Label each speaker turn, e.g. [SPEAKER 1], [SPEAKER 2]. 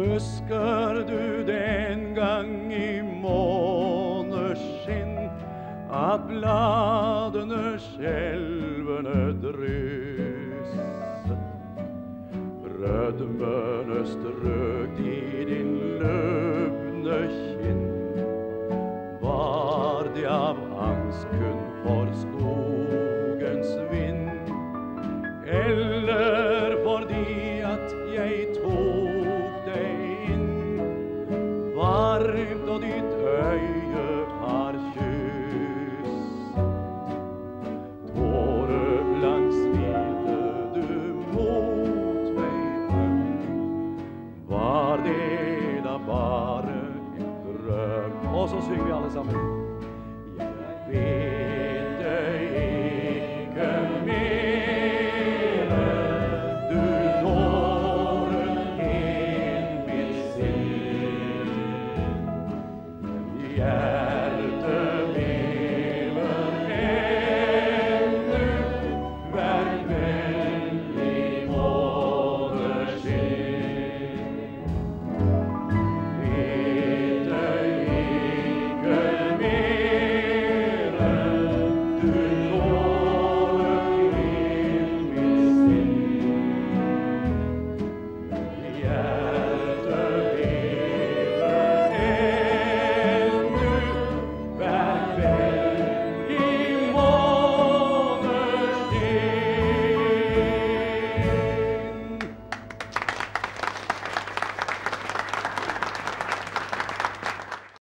[SPEAKER 1] Husker du den gang i måneskinn at bladene skjelvende drysset? Rødmene strøk i din løpne kinn. Var det av angst kun for skogens vind? Varmt og ditt øye har kysset? Tåreblank smilte du mot meg øm. Var det da bare en drøm? Og så synger vi alle sammen. again.